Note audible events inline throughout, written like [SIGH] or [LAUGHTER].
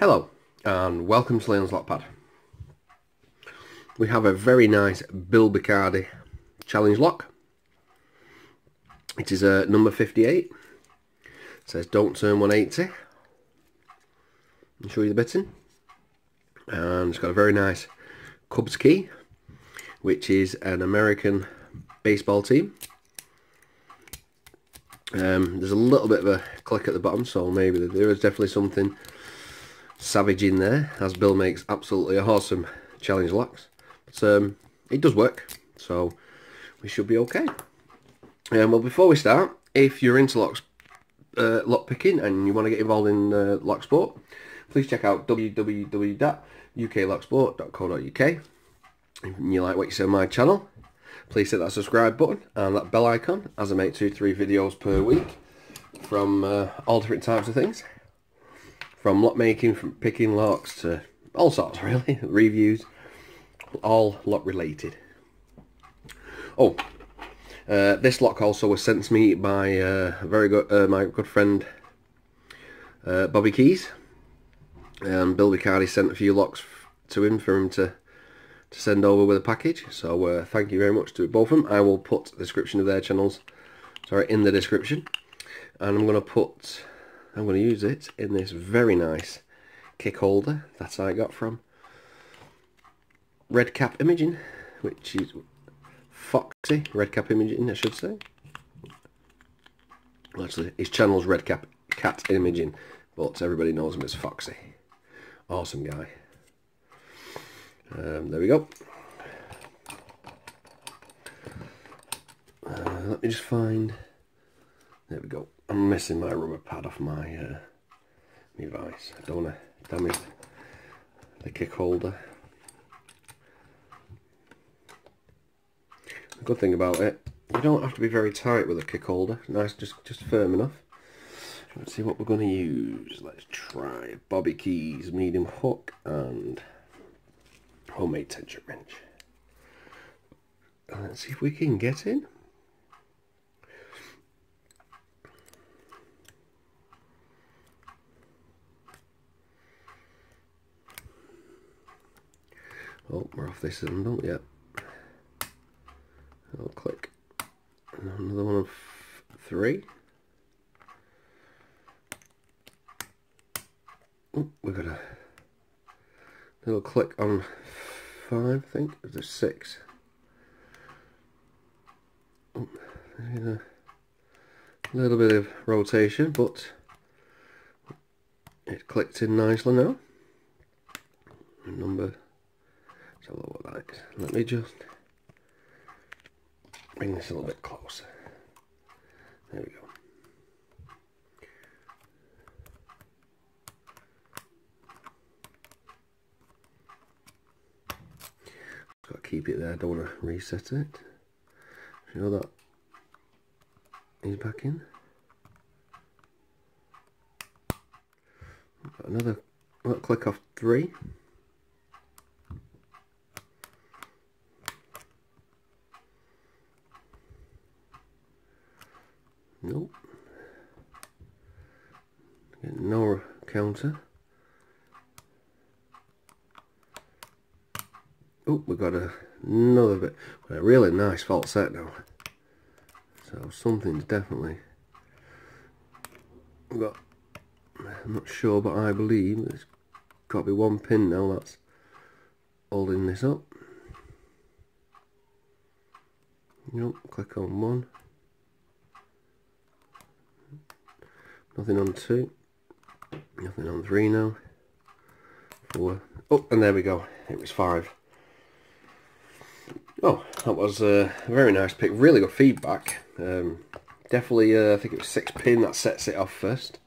Hello and welcome to Leon's Lockpad. We have a very nice Bill Bacardi challenge lock. It is a uh, number 58. It says don't turn 180. I'll show you the bitting. And it's got a very nice Cubs key, which is an American baseball team. Um, there's a little bit of a click at the bottom, so maybe there is definitely something savage in there as Bill makes absolutely awesome challenge locks. But um, it does work so we should be okay. Um, well before we start if you're into locks uh, lock picking and you want to get involved in uh, lock sport please check out www.uklocksport.co.uk if you like what you see on my channel please hit that subscribe button and that bell icon as I make two three videos per week from uh, all different types of things from lock making, from picking locks to all sorts [LAUGHS] really, reviews, all lock related. Oh, uh, this lock also was sent to me by uh, very good, uh, my good friend uh, Bobby Keyz. Um, Bill Bacardi sent a few locks to him for him to to send over with a package. So uh, thank you very much to both of them. I will put the description of their channels, sorry, in the description, and I'm going to put I'm going to use it in this very nice kick holder that I got from Red Cat Imaging, which is Foxy, Red Cat Imaging I should say. Actually, his channel's Red Cap Cat Imaging, but everybody knows him as Foxy. Awesome guy. Um, there we go. Uh, let me just find... There we go. I'm missing my rubber pad off my uh, my vise. I don't want to damage the kick holder. The good thing about it, you don't have to be very tight with a kick holder. Nice, just just firm enough. Let's see what we're going to use. Let's try Bobby Keyz medium hook and homemade tension wrench. Let's see if we can get in. Oh, we're off this handle, yep. I'll click. Another one of three. Oh, we've got a little click on five, I think. There's six. Oh, a little bit of rotation, but it clicked in nicely now. Number a. Let me just bring this a little bit closer. There we go. Got to keep it there. Don't want to reset it. Know that he's back in. Got another click off three. Nope. no counter. Oh, we've got a, another bit. A really nice false set now. So something's definitely We've got. I'm not sure, but I believe there's got to be one pin now that's holding this up. Nope, click on one. Nothing on two. Nothing on three now. Four. Oh, and there we go. It was five. Oh, that was a very nice pick. Really good feedback. Um, definitely, uh, I think it was six pin that sets it off first.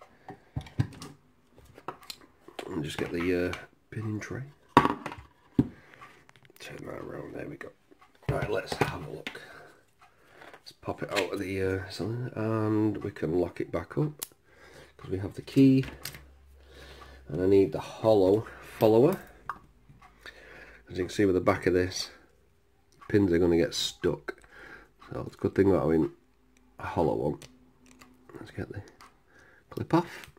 And just get the uh, pinning tray. Turn that around. There we go. Right, let's have a look. Let's pop it out of the uh, something, and we can lock it back up because we have the key and I need the hollow follower. As you can see with the back of this pins are going to get stuck. So it's a good thing that I'm in a hollow one. Let's get the clip off.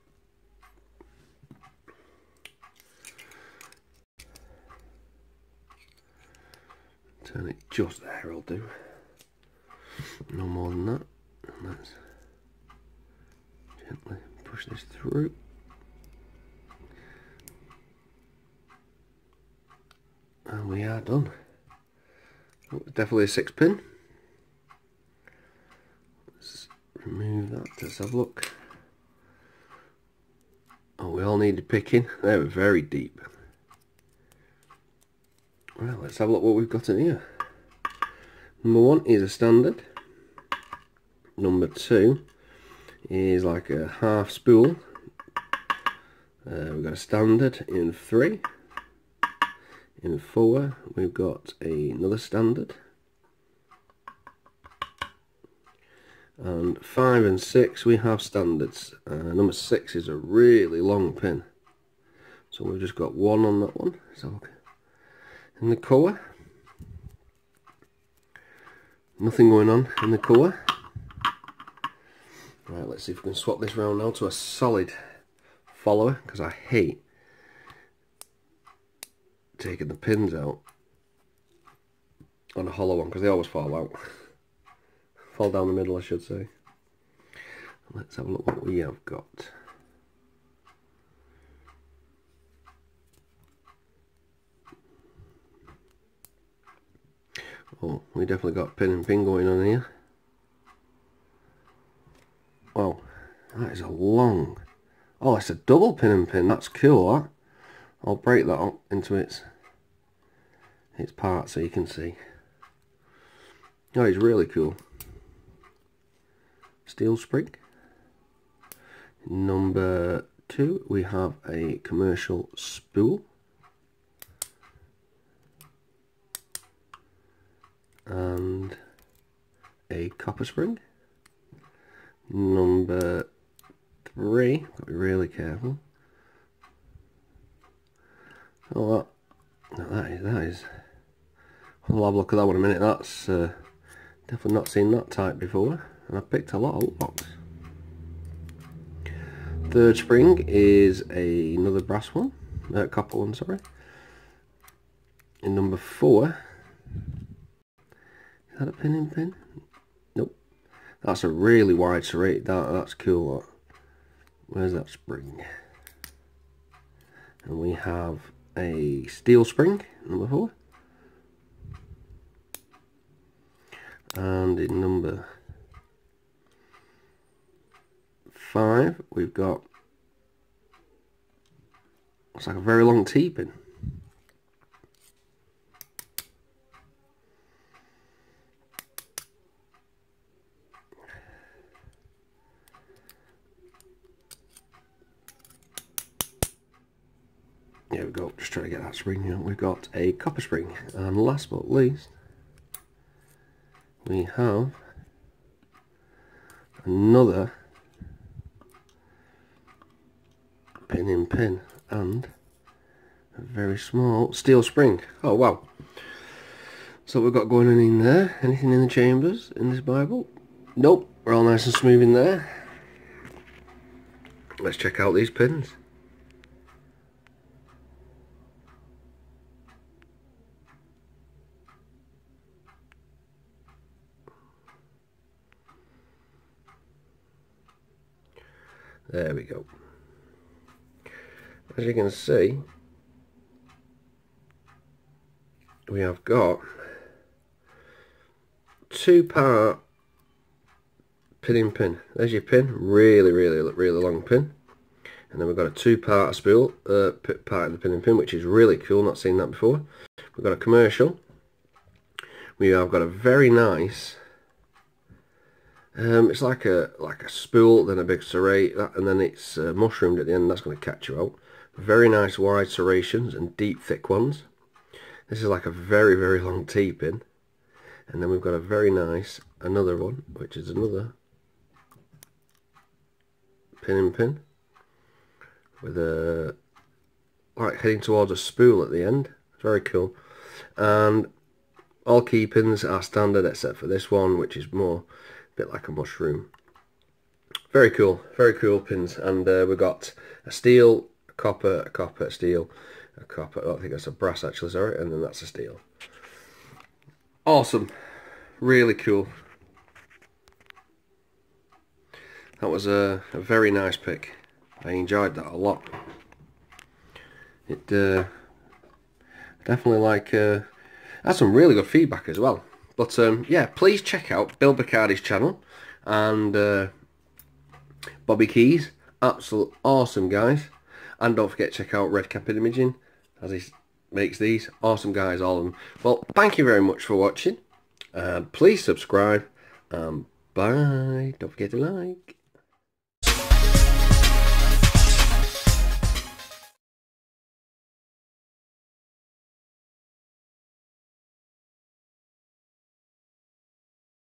Turn it just there will do. No more than that. And that's gently push this through. And we are done. Oh, definitely a six pin. Let's remove that. Let's have a look. Oh, we all needed picking. [LAUGHS] They were very deep. Well, let's have a look what we've got in here. Number one is a standard. Number two is like a half spool. Uh, we've got a standard in three. In four, we've got another standard. And five and six, we have standards. Uh, number six is a really long pin. So we've just got one on that one. So in the core, nothing going on in the core. Right, let's see if we can swap this round now to a solid follower because I hate taking the pins out on a hollow one because they always fall out. fall down the middle I should say. Let's have a look what we have got. Oh, we definitely got pin and pin going on here. Wow, that is a long... Oh, it's a double pin and pin. That's cool, that. I'll break that up into its its part so you can see. Oh, it's really cool. Steel spring. Number two, we have a commercial spool. And a copper spring. Number three, got to be really careful. Oh, that, that is, that is We'll have a look at that one in a minute. That's uh, definitely not seen that type before. And I picked a lot of locks. Third spring is a, another brass one. Uh, copper one, sorry. In number four. Is that a pin in pin? That's a really wide serrated. That, that's cool. Where's that spring? And we have a steel spring, number four. and in number five we've got it's like a very long T-pin There we go, just trying to get that spring. We've got a copper spring, and last but least, we have another pin in pin and a very small steel spring. Oh wow. So we've got going on in there. Anything in the chambers in this Bible? Nope. We're all nice and smooth in there. Let's check out these pins. There we go. As you can see, we have got two part pin in pin. There's your pin, really, really, really long pin. And then we've got a two part spool, uh, part of the pin and pin, which is really cool, not seen that before. We've got a commercial. We have got a very nice um, it's like a like a spool, then a big serrate, that, and then it's uh, mushroomed at the end. That's going to catch you out. Very nice wide serrations and deep thick ones. This is like a very very long T-pin, and then we've got a very nice another one, which is another pin in pin with a like heading towards a spool at the end. Very cool, and all key pins are standard except for this one, which is more bit like a mushroom. Very cool, very cool pins. And uh, we've got a steel, a copper, a copper, a steel, a copper. Oh, I think that's a brass actually, sorry, and then that's a steel. awesome. Really cool. That was a, a very nice pick. I enjoyed that a lot. It uh, definitely like uh, had some really good feedback as well. But um, yeah, please check out Bill Bacardi's channel and uh, Bobby Keyz. Absolute awesome guys. And don't forget to check out Red Cat Imaging as he makes these. Awesome guys, all of them. Well, thank you very much for watching. Uh, please subscribe. Um, bye. Don't forget to like.